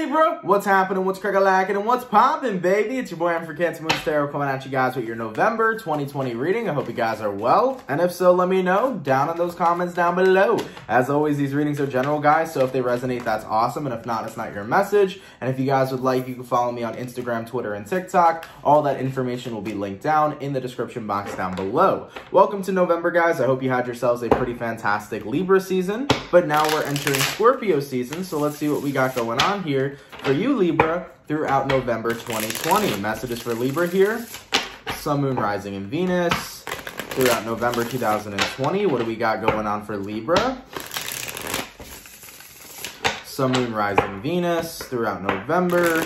Libra, what's happening, what's crack-a-lacking, and what's popping, baby? It's your boy, Cancer Moon coming at you guys with your November 2020 reading. I hope you guys are well, and if so, let me know down in those comments down below. As always, these readings are general, guys, so if they resonate, that's awesome, and if not, it's not your message. And if you guys would like, you can follow me on Instagram, Twitter, and TikTok. All that information will be linked down in the description box down below. Welcome to November, guys. I hope you had yourselves a pretty fantastic Libra season, but now we're entering Scorpio season, so let's see what we got going on here for you, Libra, throughout November 2020. Messages for Libra here. Sun, Moon, Rising, and Venus throughout November 2020. What do we got going on for Libra? Sun, Moon, Rising, Venus throughout November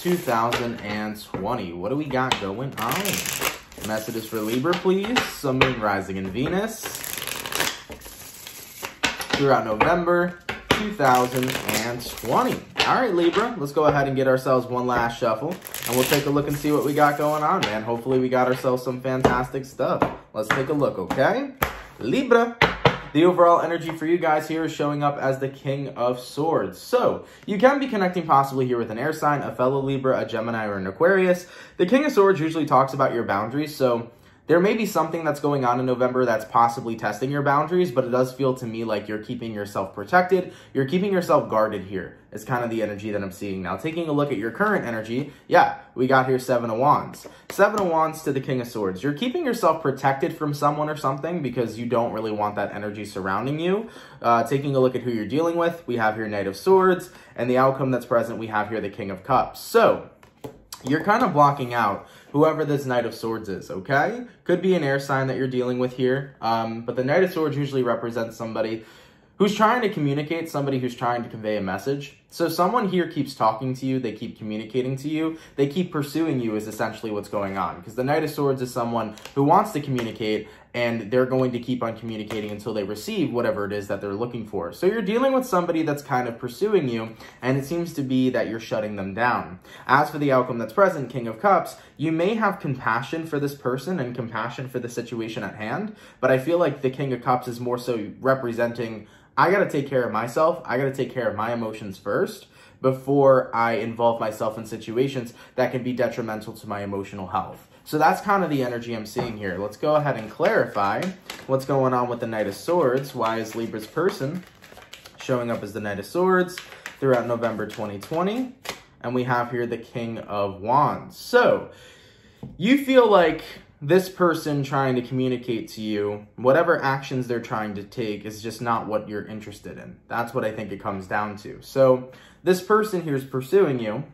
2020. What do we got going on? Messages for Libra, please. Sun, Moon, Rising, and Venus throughout November 2020. All right, Libra, let's go ahead and get ourselves one last shuffle, and we'll take a look and see what we got going on, man. Hopefully we got ourselves some fantastic stuff. Let's take a look, okay? Libra. The overall energy for you guys here is showing up as the King of Swords. So, you can be connecting possibly here with an air sign, a fellow Libra, a Gemini, or an Aquarius. The King of Swords usually talks about your boundaries, so there may be something that's going on in November that's possibly testing your boundaries, but it does feel to me like you're keeping yourself protected. You're keeping yourself guarded here. It's kind of the energy that I'm seeing now. Taking a look at your current energy, yeah, we got here Seven of Wands. Seven of Wands to the King of Swords. You're keeping yourself protected from someone or something because you don't really want that energy surrounding you. Uh, taking a look at who you're dealing with, we have here Knight of Swords, and the outcome that's present, we have here the King of Cups. So, you're kind of blocking out whoever this Knight of Swords is, okay? Could be an air sign that you're dealing with here, um, but the Knight of Swords usually represents somebody who's trying to communicate, somebody who's trying to convey a message. So someone here keeps talking to you, they keep communicating to you, they keep pursuing you is essentially what's going on. Because the Knight of Swords is someone who wants to communicate and they're going to keep on communicating until they receive whatever it is that they're looking for. So you're dealing with somebody that's kind of pursuing you and it seems to be that you're shutting them down. As for the outcome that's present, King of Cups, you may have compassion for this person and compassion for the situation at hand, but I feel like the King of Cups is more so representing I got to take care of myself. I got to take care of my emotions first before I involve myself in situations that can be detrimental to my emotional health. So that's kind of the energy I'm seeing here. Let's go ahead and clarify what's going on with the Knight of Swords. Why is Libra's person showing up as the Knight of Swords throughout November 2020? And we have here the King of Wands. So you feel like this person trying to communicate to you, whatever actions they're trying to take is just not what you're interested in. That's what I think it comes down to. So this person here is pursuing you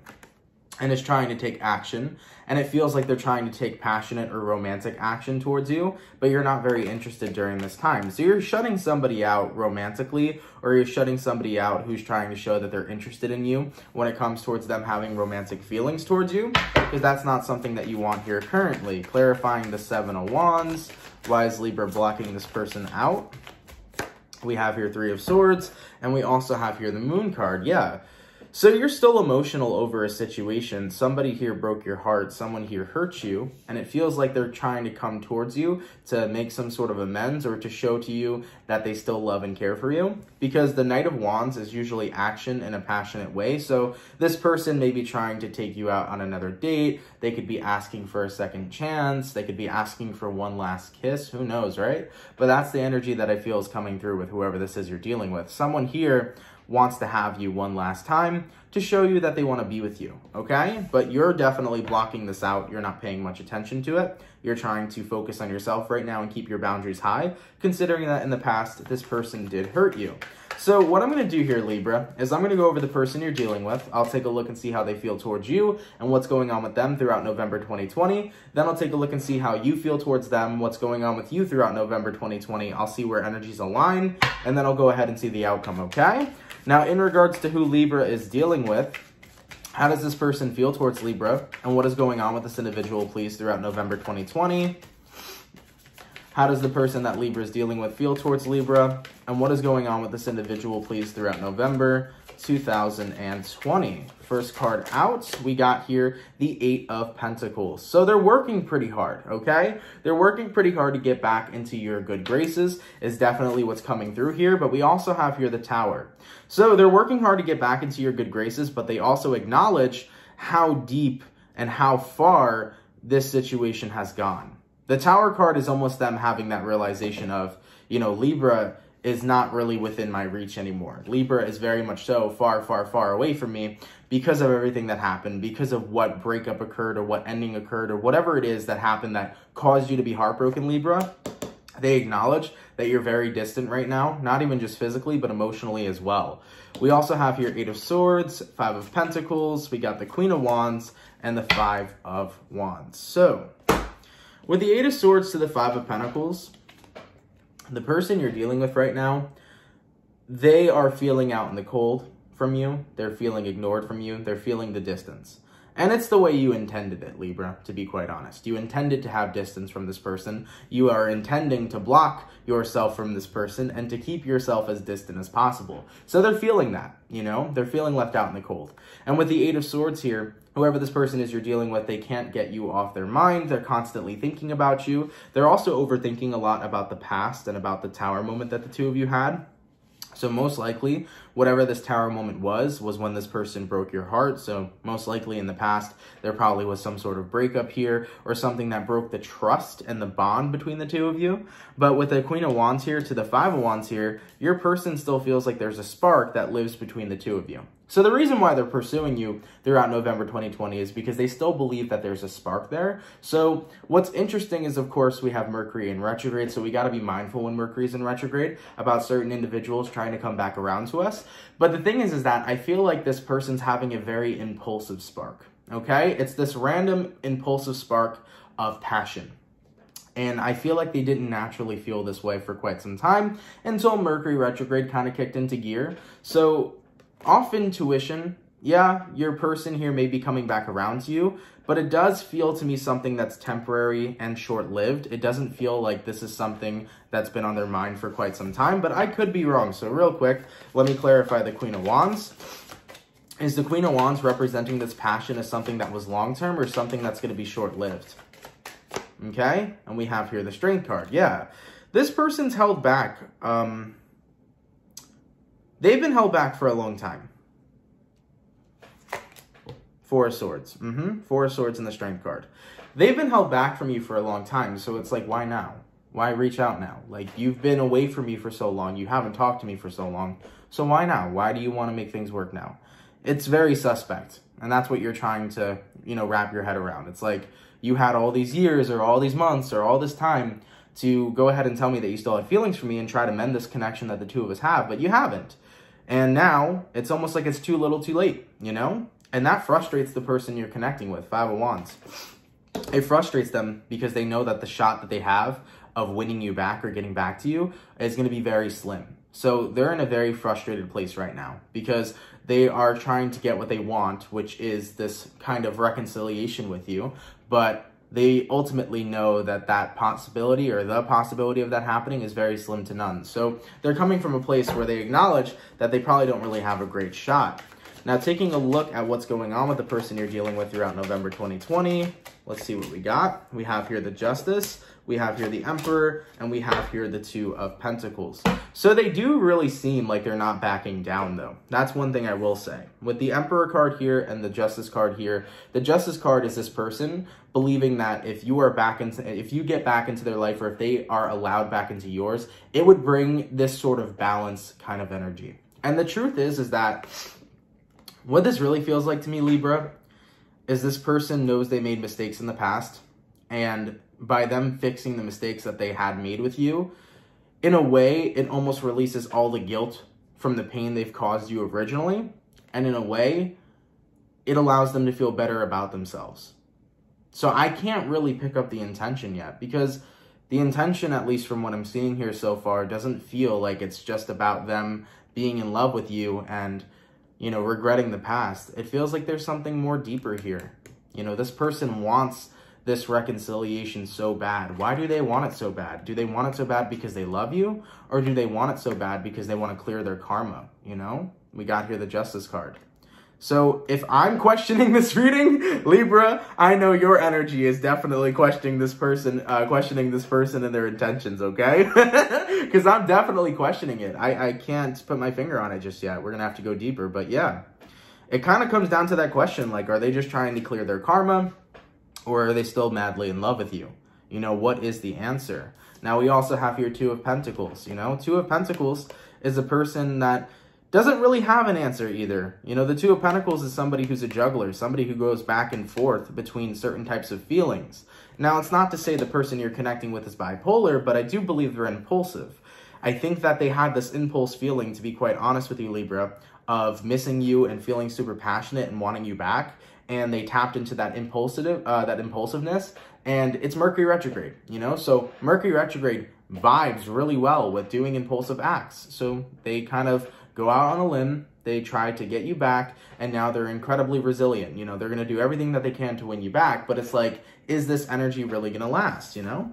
and is trying to take action and it feels like they're trying to take passionate or romantic action towards you, but you're not very interested during this time. So you're shutting somebody out romantically or you're shutting somebody out who's trying to show that they're interested in you when it comes towards them having romantic feelings towards you, because that's not something that you want here currently. Clarifying the Seven of Wands, why is Libra blocking this person out? We have here Three of Swords, and we also have here the Moon card. Yeah, so you're still emotional over a situation. Somebody here broke your heart, someone here hurt you, and it feels like they're trying to come towards you to make some sort of amends or to show to you that they still love and care for you. Because the Knight of Wands is usually action in a passionate way. So this person may be trying to take you out on another date. They could be asking for a second chance. They could be asking for one last kiss. Who knows, right? But that's the energy that I feel is coming through with whoever this is you're dealing with. Someone here wants to have you one last time to show you that they want to be with you, okay? But you're definitely blocking this out. You're not paying much attention to it. You're trying to focus on yourself right now and keep your boundaries high, considering that in the past, this person did hurt you. So what I'm going to do here, Libra, is I'm going to go over the person you're dealing with. I'll take a look and see how they feel towards you and what's going on with them throughout November 2020. Then I'll take a look and see how you feel towards them, what's going on with you throughout November 2020. I'll see where energies align, and then I'll go ahead and see the outcome, okay? Now, in regards to who Libra is dealing with, how does this person feel towards Libra? And what is going on with this individual, please, throughout November 2020? How does the person that Libra is dealing with feel towards Libra? And what is going on with this individual, please, throughout November 2020. First card out, we got here the Eight of Pentacles. So they're working pretty hard, okay? They're working pretty hard to get back into your good graces is definitely what's coming through here, but we also have here the Tower. So they're working hard to get back into your good graces, but they also acknowledge how deep and how far this situation has gone. The Tower card is almost them having that realization of, you know, Libra is not really within my reach anymore. Libra is very much so far, far, far away from me because of everything that happened, because of what breakup occurred or what ending occurred or whatever it is that happened that caused you to be heartbroken, Libra. They acknowledge that you're very distant right now, not even just physically, but emotionally as well. We also have here Eight of Swords, Five of Pentacles, we got the Queen of Wands, and the Five of Wands. So, with the Eight of Swords to the Five of Pentacles, the person you're dealing with right now, they are feeling out in the cold from you. They're feeling ignored from you. They're feeling the distance. And it's the way you intended it, Libra, to be quite honest. You intended to have distance from this person. You are intending to block yourself from this person and to keep yourself as distant as possible. So they're feeling that, you know? They're feeling left out in the cold. And with the Eight of Swords here, whoever this person is you're dealing with, they can't get you off their mind. They're constantly thinking about you. They're also overthinking a lot about the past and about the tower moment that the two of you had. So most likely, whatever this tower moment was, was when this person broke your heart. So most likely in the past, there probably was some sort of breakup here or something that broke the trust and the bond between the two of you. But with the Queen of Wands here to the Five of Wands here, your person still feels like there's a spark that lives between the two of you. So the reason why they're pursuing you throughout November 2020 is because they still believe that there's a spark there. So what's interesting is, of course, we have Mercury in retrograde, so we got to be mindful when Mercury's in retrograde about certain individuals trying to come back around to us. But the thing is, is that I feel like this person's having a very impulsive spark, okay? It's this random impulsive spark of passion. And I feel like they didn't naturally feel this way for quite some time until Mercury retrograde kind of kicked into gear. So off intuition, yeah, your person here may be coming back around to you, but it does feel to me something that's temporary and short-lived. It doesn't feel like this is something that's been on their mind for quite some time, but I could be wrong. So real quick, let me clarify the Queen of Wands. Is the Queen of Wands representing this passion as something that was long-term or something that's going to be short-lived? Okay, and we have here the Strength card. Yeah, this person's held back. Um, They've been held back for a long time. Four of Swords. Mm-hmm. Four of Swords in the Strength card. They've been held back from you for a long time, so it's like, why now? Why reach out now? Like, you've been away from me for so long. You haven't talked to me for so long. So why now? Why do you want to make things work now? It's very suspect. And that's what you're trying to, you know, wrap your head around. It's like, you had all these years or all these months or all this time to go ahead and tell me that you still have feelings for me and try to mend this connection that the two of us have, but you haven't. And now it's almost like it's too little too late, you know? And that frustrates the person you're connecting with, Five of Wands. It frustrates them because they know that the shot that they have of winning you back or getting back to you is going to be very slim. So they're in a very frustrated place right now because they are trying to get what they want, which is this kind of reconciliation with you. But they ultimately know that that possibility or the possibility of that happening is very slim to none. So they're coming from a place where they acknowledge that they probably don't really have a great shot. Now, taking a look at what's going on with the person you're dealing with throughout November 2020, let's see what we got. We have here the Justice, we have here the Emperor, and we have here the Two of Pentacles. So they do really seem like they're not backing down, though. That's one thing I will say. With the Emperor card here and the Justice card here, the Justice card is this person believing that if you are back into, if you get back into their life or if they are allowed back into yours, it would bring this sort of balance kind of energy. And the truth is, is that what this really feels like to me, Libra, is this person knows they made mistakes in the past and by them fixing the mistakes that they had made with you, in a way, it almost releases all the guilt from the pain they've caused you originally. And in a way, it allows them to feel better about themselves. So I can't really pick up the intention yet because the intention, at least from what I'm seeing here so far, doesn't feel like it's just about them being in love with you and, you know, regretting the past. It feels like there's something more deeper here. You know, this person wants this reconciliation so bad? Why do they want it so bad? Do they want it so bad because they love you? Or do they want it so bad because they want to clear their karma, you know? we got here the Justice card. So if I'm questioning this reading, Libra, I know your energy is definitely questioning this person, uh, questioning this person and their intentions, okay? Because I'm definitely questioning it. I, I can't put my finger on it just yet. We're going to have to go deeper. But yeah, it kind of comes down to that question. Like, are they just trying to clear their karma? Or are they still madly in love with you? You know, what is the answer? Now, we also have here Two of Pentacles, you know? Two of Pentacles is a person that doesn't really have an answer either. You know, the Two of Pentacles is somebody who's a juggler, somebody who goes back and forth between certain types of feelings. Now, it's not to say the person you're connecting with is bipolar, but I do believe they're impulsive. I think that they had this impulse feeling, to be quite honest with you, Libra, of missing you and feeling super passionate and wanting you back. And they tapped into that impulsive, uh, that impulsiveness, and it's Mercury retrograde, you know? So Mercury retrograde vibes really well with doing impulsive acts. So they kind of go out on a limb, they try to get you back, and now they're incredibly resilient. You know, they're going to do everything that they can to win you back, but it's like, is this energy really going to last, you know?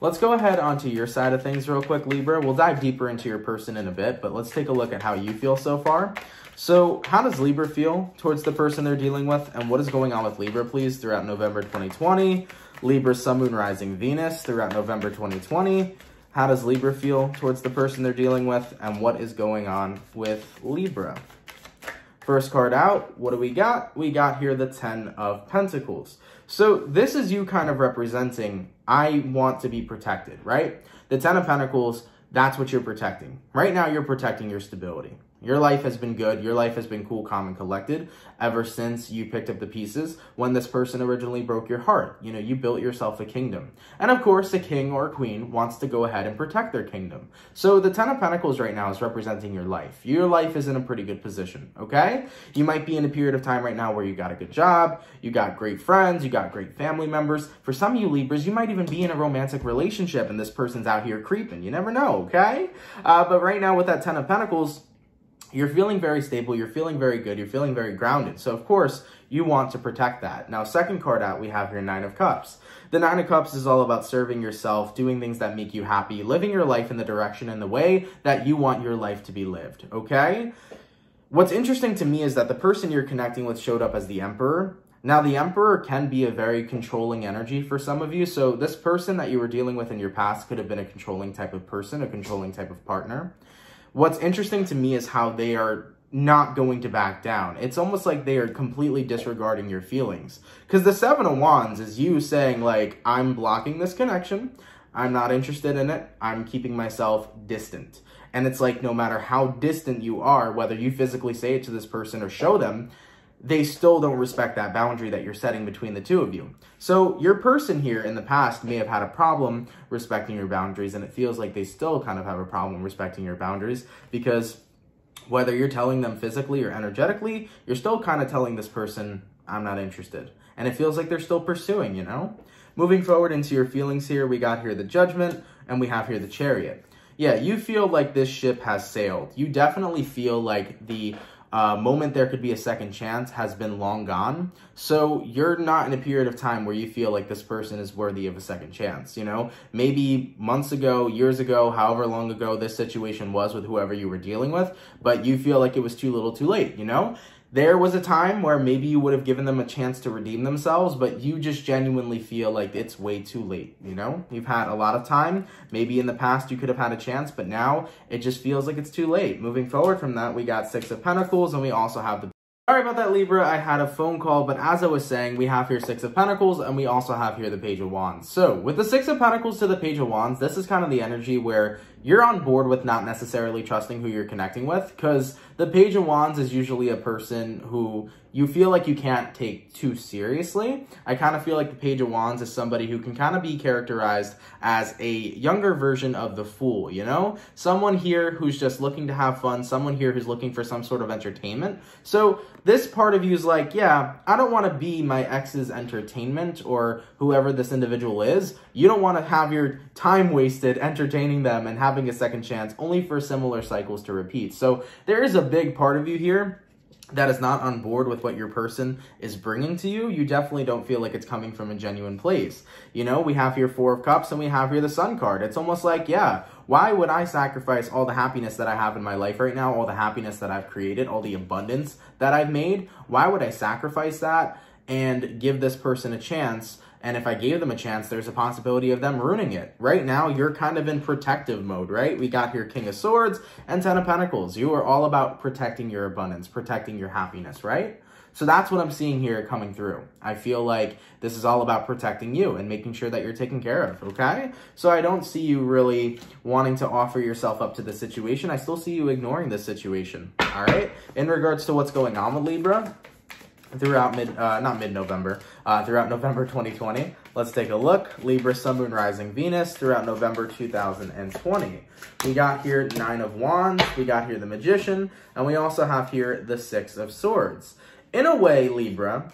Let's go ahead onto your side of things real quick, Libra. We'll dive deeper into your person in a bit, but let's take a look at how you feel so far. So how does Libra feel towards the person they're dealing with, and what is going on with Libra, please, throughout November 2020? Libra, Sun, Moon, Rising, Venus throughout November 2020. How does Libra feel towards the person they're dealing with? And what is going on with Libra? First card out, what do we got? We got here the Ten of Pentacles. So this is you kind of representing, I want to be protected, right? The Ten of Pentacles, that's what you're protecting. Right now, you're protecting your stability. Your life has been good. Your life has been cool, calm, and collected ever since you picked up the pieces when this person originally broke your heart. You know, you built yourself a kingdom. And of course, a king or a queen wants to go ahead and protect their kingdom. So the Ten of Pentacles right now is representing your life. Your life is in a pretty good position, okay? You might be in a period of time right now where you got a good job, you got great friends, you got great family members. For some of you Libras, you might even be in a romantic relationship and this person's out here creeping. You never know, okay? Uh, but right now with that Ten of Pentacles, you're feeling very stable, you're feeling very good, you're feeling very grounded. So of course, you want to protect that. Now, second card out, we have your Nine of Cups. The Nine of Cups is all about serving yourself, doing things that make you happy, living your life in the direction and the way that you want your life to be lived, okay? What's interesting to me is that the person you're connecting with showed up as the Emperor. Now, the Emperor can be a very controlling energy for some of you. So this person that you were dealing with in your past could have been a controlling type of person, a controlling type of partner. What's interesting to me is how they are not going to back down. It's almost like they are completely disregarding your feelings. Because the Seven of Wands is you saying, like, I'm blocking this connection. I'm not interested in it. I'm keeping myself distant. And it's like, no matter how distant you are, whether you physically say it to this person or show them, they still don't respect that boundary that you're setting between the two of you. So your person here in the past may have had a problem respecting your boundaries, and it feels like they still kind of have a problem respecting your boundaries because whether you're telling them physically or energetically, you're still kind of telling this person, I'm not interested. And it feels like they're still pursuing, you know? Moving forward into your feelings here, we got here the judgment and we have here the chariot. Yeah, you feel like this ship has sailed. You definitely feel like the uh, moment there could be a second chance has been long gone. So you're not in a period of time where you feel like this person is worthy of a second chance, you know? Maybe months ago, years ago, however long ago this situation was with whoever you were dealing with, but you feel like it was too little too late, you know? There was a time where maybe you would have given them a chance to redeem themselves, but you just genuinely feel like it's way too late, you know? You've had a lot of time. Maybe in the past you could have had a chance, but now it just feels like it's too late. Moving forward from that, we got Six of Pentacles, and we also have the Sorry about that, Libra. I had a phone call, but as I was saying, we have here Six of Pentacles, and we also have here the Page of Wands. So, with the Six of Pentacles to the Page of Wands, this is kind of the energy where you're on board with not necessarily trusting who you're connecting with, because the Page of Wands is usually a person who you feel like you can't take too seriously. I kind of feel like the Page of Wands is somebody who can kind of be characterized as a younger version of the Fool, you know? Someone here who's just looking to have fun, someone here who's looking for some sort of entertainment. So this part of you is like, yeah, I don't want to be my ex's entertainment or whoever this individual is. You don't want to have your time wasted entertaining them and having a second chance only for similar cycles to repeat. So there is a big part of you here that is not on board with what your person is bringing to you, you definitely don't feel like it's coming from a genuine place. You know, we have here Four of Cups and we have here the Sun card. It's almost like, yeah, why would I sacrifice all the happiness that I have in my life right now, all the happiness that I've created, all the abundance that I've made? Why would I sacrifice that and give this person a chance and if I gave them a chance, there's a possibility of them ruining it. Right now, you're kind of in protective mode, right? We got here King of Swords and Ten of Pentacles. You are all about protecting your abundance, protecting your happiness, right? So that's what I'm seeing here coming through. I feel like this is all about protecting you and making sure that you're taken care of, okay? So I don't see you really wanting to offer yourself up to the situation. I still see you ignoring this situation, all right? In regards to what's going on with Libra, throughout mid, uh, not mid-November, uh, throughout November 2020. Let's take a look. Libra, Sun, Moon, Rising, Venus throughout November 2020. We got here Nine of Wands, we got here the Magician, and we also have here the Six of Swords. In a way, Libra,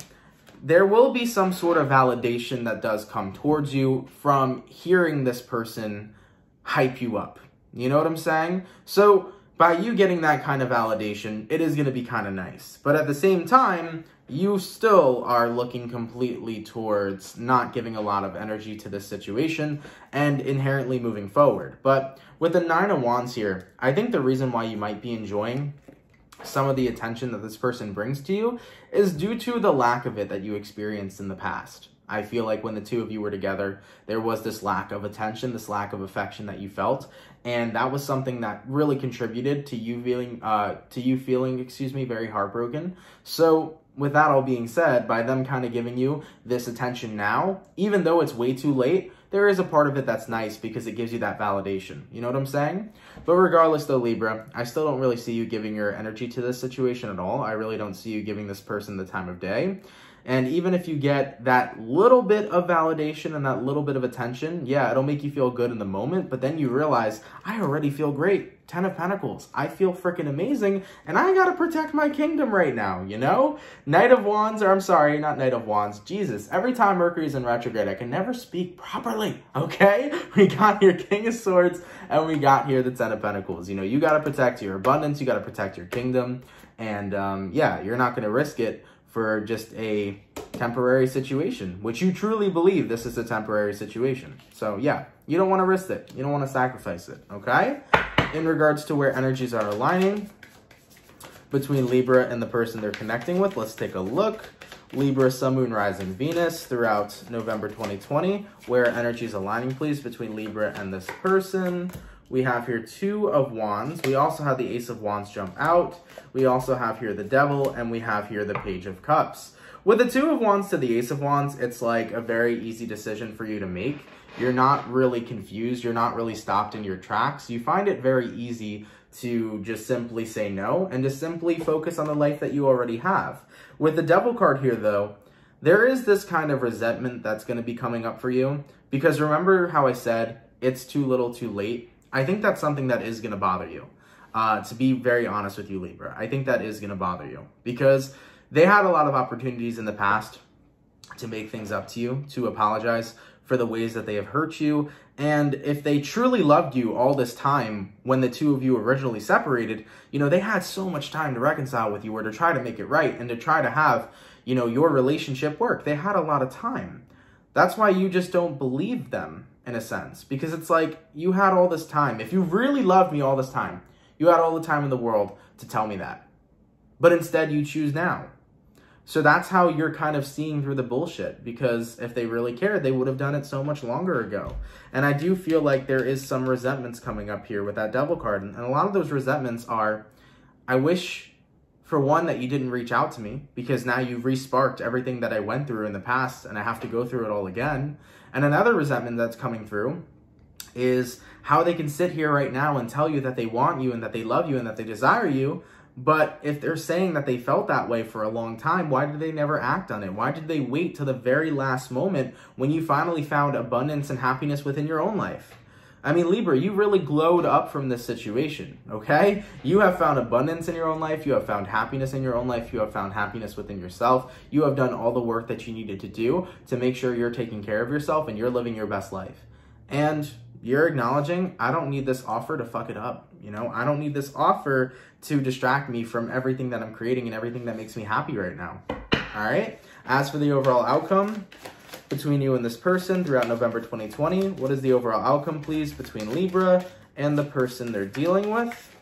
there will be some sort of validation that does come towards you from hearing this person hype you up. You know what I'm saying? So by you getting that kind of validation, it is going to be kind of nice. But at the same time, you still are looking completely towards not giving a lot of energy to this situation and inherently moving forward. But with the Nine of Wands here, I think the reason why you might be enjoying some of the attention that this person brings to you is due to the lack of it that you experienced in the past. I feel like when the two of you were together, there was this lack of attention, this lack of affection that you felt, and that was something that really contributed to you feeling, uh, to you feeling, excuse me, very heartbroken. So with that all being said, by them kind of giving you this attention now, even though it's way too late, there is a part of it that's nice because it gives you that validation. You know what I'm saying? But regardless though, Libra, I still don't really see you giving your energy to this situation at all. I really don't see you giving this person the time of day. And even if you get that little bit of validation and that little bit of attention, yeah, it'll make you feel good in the moment, but then you realize, I already feel great. Ten of Pentacles. I feel freaking amazing, and I gotta protect my kingdom right now, you know? Knight of Wands, or I'm sorry, not Knight of Wands. Jesus, every time Mercury's in retrograde, I can never speak properly, okay? We got here King of Swords, and we got here the Ten of Pentacles. You know, you gotta protect your abundance, you gotta protect your kingdom, and um, yeah, you're not gonna risk it for just a temporary situation, which you truly believe this is a temporary situation. So yeah, you don't want to risk it. You don't want to sacrifice it, okay? In regards to where energies are aligning between Libra and the person they're connecting with, let's take a look. Libra, Sun, Moon, Rising, Venus throughout November 2020. Where energies aligning, please, between Libra and this person. We have here two of wands. We also have the ace of wands jump out. We also have here the devil, and we have here the page of cups. With the two of wands to the ace of wands, it's like a very easy decision for you to make. You're not really confused. You're not really stopped in your tracks. You find it very easy to just simply say no and to simply focus on the life that you already have. With the devil card here, though, there is this kind of resentment that's going to be coming up for you. Because remember how I said it's too little too late? I think that's something that is going to bother you. Uh, to be very honest with you, Libra, I think that is going to bother you because they had a lot of opportunities in the past to make things up to you, to apologize for the ways that they have hurt you. And if they truly loved you all this time when the two of you originally separated, you know, they had so much time to reconcile with you or to try to make it right and to try to have, you know, your relationship work. They had a lot of time. That's why you just don't believe them in a sense because it's like you had all this time. If you really loved me all this time, you had all the time in the world to tell me that. But instead, you choose now. So that's how you're kind of seeing through the bullshit because if they really cared, they would have done it so much longer ago. And I do feel like there is some resentments coming up here with that devil card. And a lot of those resentments are, I wish for one that you didn't reach out to me because now you've resparked everything that I went through in the past and I have to go through it all again. And another resentment that's coming through is how they can sit here right now and tell you that they want you and that they love you and that they desire you. But if they're saying that they felt that way for a long time, why did they never act on it? Why did they wait to the very last moment when you finally found abundance and happiness within your own life? I mean, Libra, you really glowed up from this situation, okay? You have found abundance in your own life. You have found happiness in your own life. You have found happiness within yourself. You have done all the work that you needed to do to make sure you're taking care of yourself and you're living your best life. And you're acknowledging I don't need this offer to fuck it up. You know, I don't need this offer to distract me from everything that I'm creating and everything that makes me happy right now. All right. As for the overall outcome between you and this person throughout November 2020, what is the overall outcome, please, between Libra and the person they're dealing with?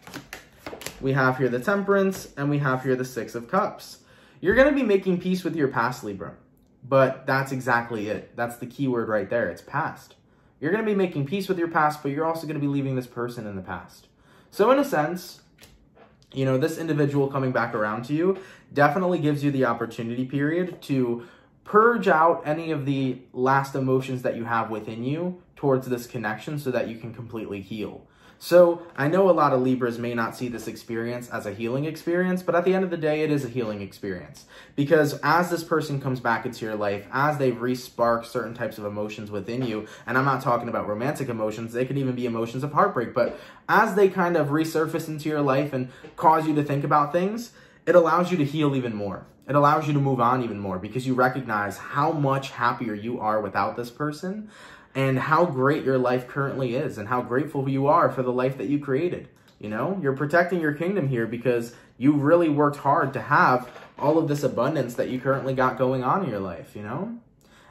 We have here the Temperance and we have here the Six of Cups. You're going to be making peace with your past, Libra. But that's exactly it. That's the key word right there. It's past. You're going to be making peace with your past, but you're also going to be leaving this person in the past. So in a sense, you know, this individual coming back around to you definitely gives you the opportunity period to purge out any of the last emotions that you have within you towards this connection so that you can completely heal. So I know a lot of Libras may not see this experience as a healing experience, but at the end of the day, it is a healing experience. Because as this person comes back into your life, as they re-spark certain types of emotions within you, and I'm not talking about romantic emotions, they can even be emotions of heartbreak, but as they kind of resurface into your life and cause you to think about things, it allows you to heal even more. It allows you to move on even more because you recognize how much happier you are without this person and how great your life currently is and how grateful you are for the life that you created. You know, you're protecting your kingdom here because you really worked hard to have all of this abundance that you currently got going on in your life, you know?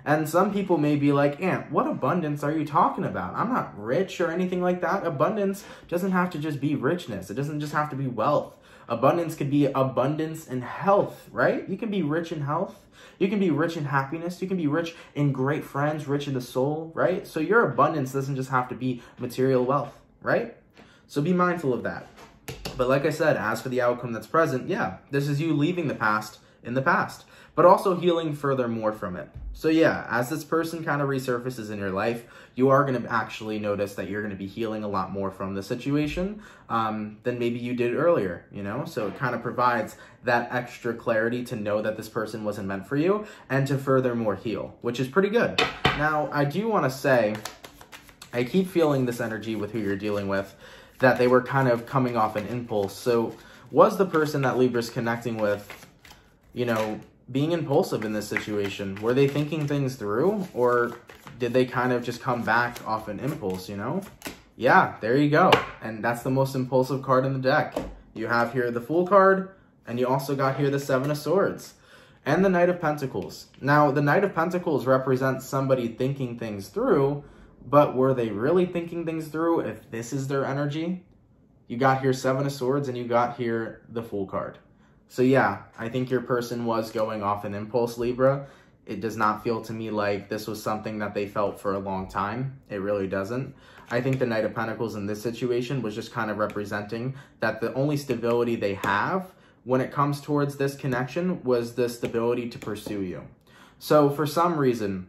And some people may be like, Aunt, what abundance are you talking about? I'm not rich or anything like that. Abundance doesn't have to just be richness. It doesn't just have to be wealth. Abundance could be abundance in health, right? You can be rich in health. You can be rich in happiness. You can be rich in great friends, rich in the soul, right? So your abundance doesn't just have to be material wealth, right? So be mindful of that. But like I said, as for the outcome that's present, yeah, this is you leaving the past in the past, but also healing furthermore from it. So yeah, as this person kind of resurfaces in your life, you are going to actually notice that you're going to be healing a lot more from the situation um, than maybe you did earlier, you know? So it kind of provides that extra clarity to know that this person wasn't meant for you and to furthermore heal, which is pretty good. Now, I do want to say, I keep feeling this energy with who you're dealing with, that they were kind of coming off an impulse. So was the person that Libra's connecting with, you know, being impulsive in this situation? Were they thinking things through or did they kind of just come back off an impulse, you know? Yeah, there you go. And that's the most impulsive card in the deck. You have here the Fool card, and you also got here the Seven of Swords and the Knight of Pentacles. Now, the Knight of Pentacles represents somebody thinking things through, but were they really thinking things through if this is their energy? You got here Seven of Swords and you got here the Fool card. So yeah, I think your person was going off an impulse, Libra. It does not feel to me like this was something that they felt for a long time. It really doesn't. I think the Knight of Pentacles in this situation was just kind of representing that the only stability they have when it comes towards this connection was the stability to pursue you. So for some reason,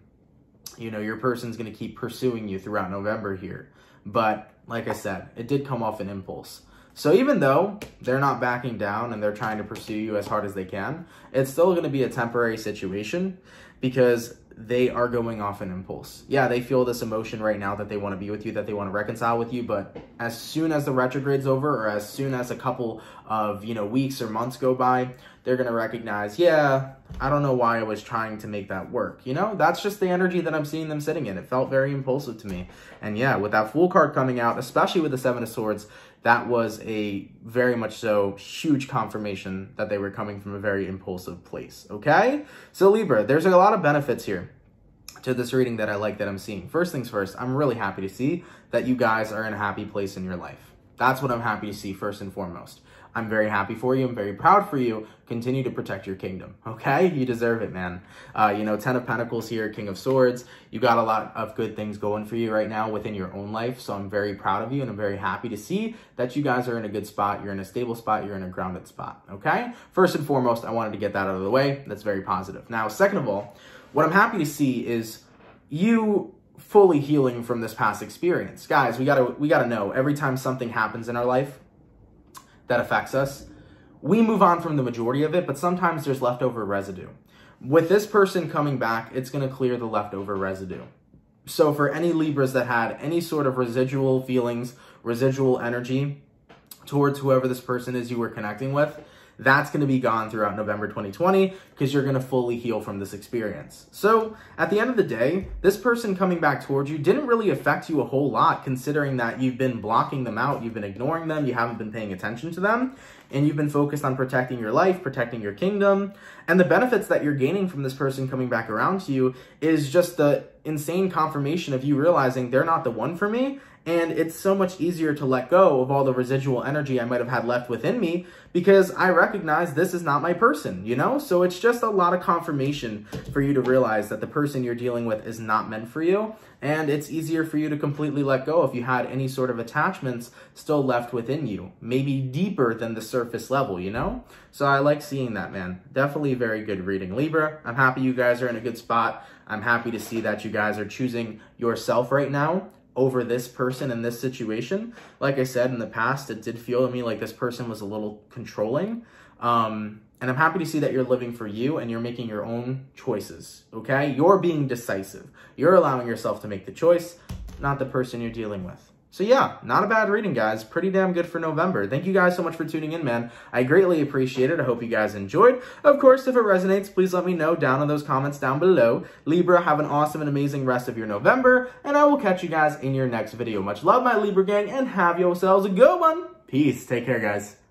you know, your person's going to keep pursuing you throughout November here. But like I said, it did come off an impulse. So even though they're not backing down and they're trying to pursue you as hard as they can, it's still going to be a temporary situation because they are going off an impulse. Yeah, they feel this emotion right now that they want to be with you, that they want to reconcile with you, but as soon as the retrograde's over or as soon as a couple of, you know, weeks or months go by, they're going to recognize, yeah, I don't know why I was trying to make that work. You know, that's just the energy that I'm seeing them sitting in. It felt very impulsive to me. And yeah, with that Fool card coming out, especially with the Seven of Swords, that was a very much so huge confirmation that they were coming from a very impulsive place, okay? So Libra, there's a lot of benefits here to this reading that I like that I'm seeing. First things first, I'm really happy to see that you guys are in a happy place in your life. That's what I'm happy to see first and foremost. I'm very happy for you. I'm very proud for you. Continue to protect your kingdom, okay? You deserve it, man. Uh, you know, Ten of Pentacles here, King of Swords. You got a lot of good things going for you right now within your own life, so I'm very proud of you, and I'm very happy to see that you guys are in a good spot. You're in a stable spot. You're in a grounded spot, okay? First and foremost, I wanted to get that out of the way. That's very positive. Now, second of all, what I'm happy to see is you fully healing from this past experience. Guys, we gotta we gotta know every time something happens in our life, that affects us, we move on from the majority of it, but sometimes there's leftover residue. With this person coming back, it's going to clear the leftover residue. So for any Libras that had any sort of residual feelings, residual energy towards whoever this person is you were connecting with, that's going to be gone throughout November 2020 because you're going to fully heal from this experience. So at the end of the day, this person coming back towards you didn't really affect you a whole lot considering that you've been blocking them out, you've been ignoring them, you haven't been paying attention to them, and you've been focused on protecting your life, protecting your kingdom. And the benefits that you're gaining from this person coming back around to you is just the insane confirmation of you realizing they're not the one for me and it's so much easier to let go of all the residual energy I might have had left within me because I recognize this is not my person, you know? So it's just a lot of confirmation for you to realize that the person you're dealing with is not meant for you. And it's easier for you to completely let go if you had any sort of attachments still left within you, maybe deeper than the surface level, you know? So I like seeing that, man. Definitely very good reading. Libra, I'm happy you guys are in a good spot. I'm happy to see that you guys are choosing yourself right now over this person in this situation. Like I said in the past, it did feel to me like this person was a little controlling. Um, and I'm happy to see that you're living for you and you're making your own choices, okay? You're being decisive. You're allowing yourself to make the choice, not the person you're dealing with. So yeah, not a bad reading, guys. Pretty damn good for November. Thank you guys so much for tuning in, man. I greatly appreciate it. I hope you guys enjoyed. Of course, if it resonates, please let me know down in those comments down below. Libra, have an awesome and amazing rest of your November, and I will catch you guys in your next video. Much love, my Libra gang, and have yourselves a good one. Peace. Take care, guys.